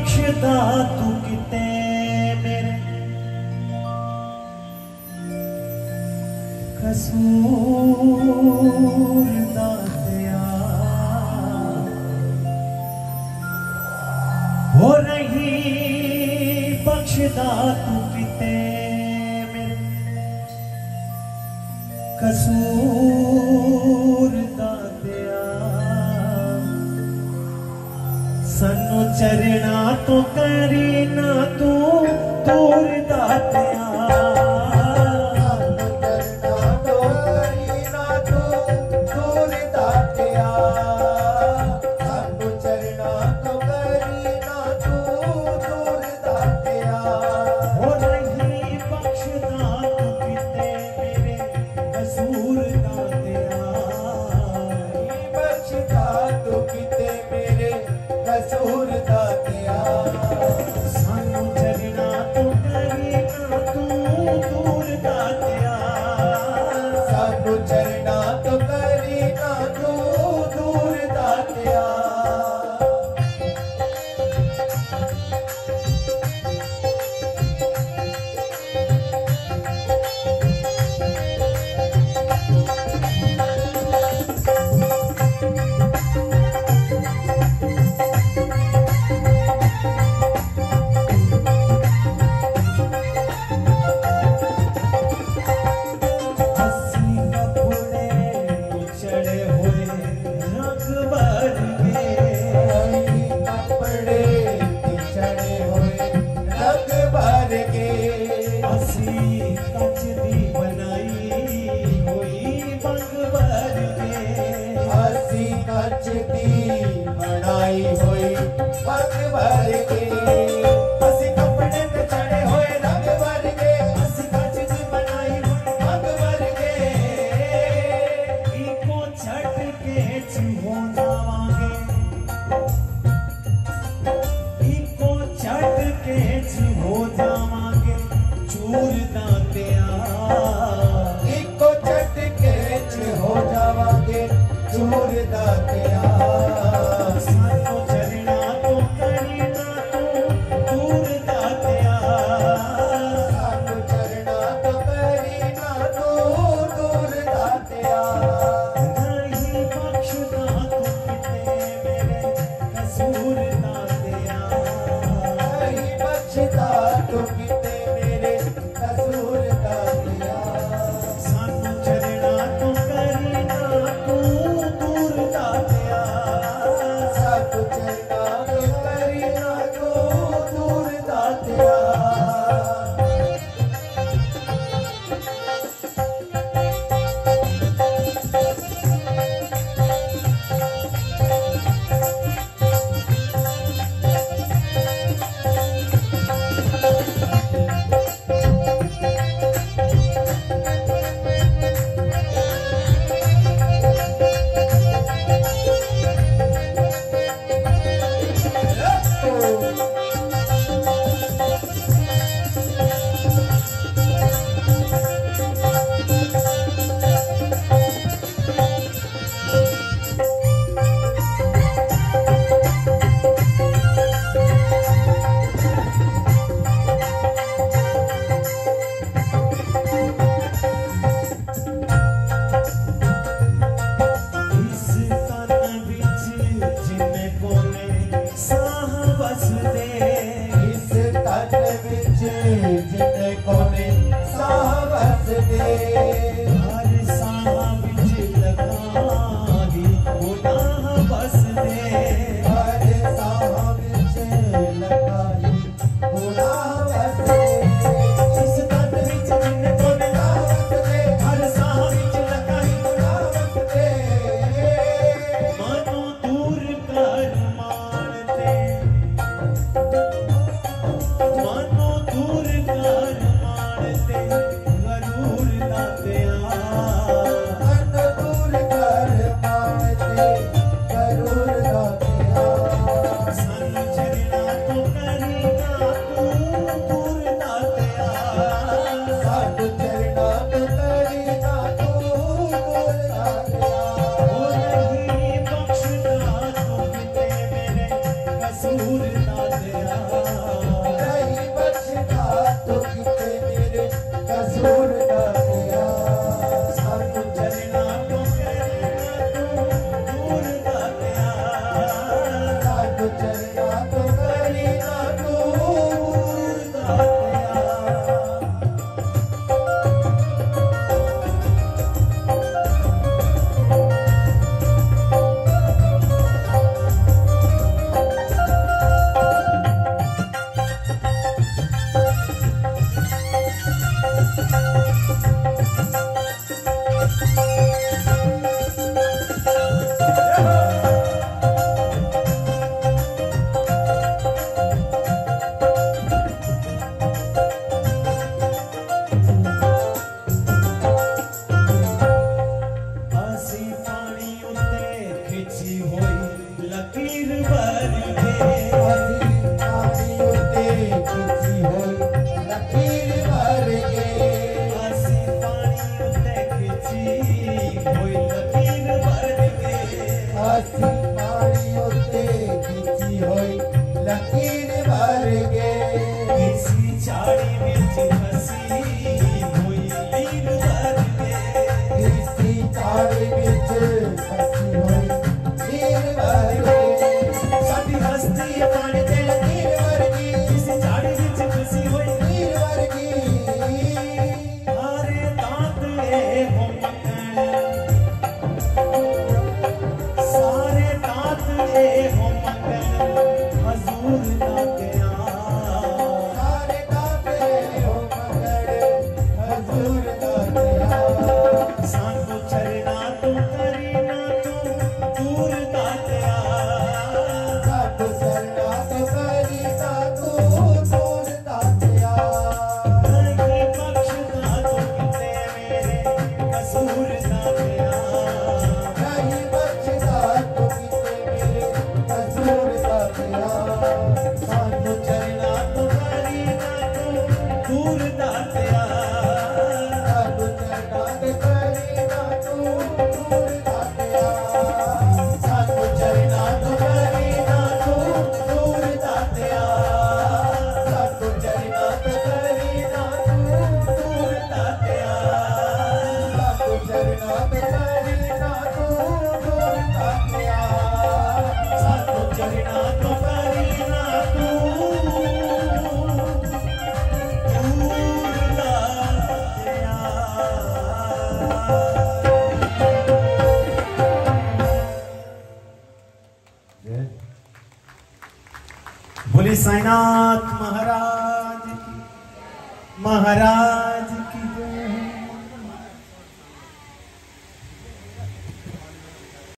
बख्शदा तू कितने मेरे कसूर हो रही बख्शदा तू कितने मेरे कसूर चरणा तो करे ना तू तोर day. Yes. बोले साईनाथ महाराज महाराज।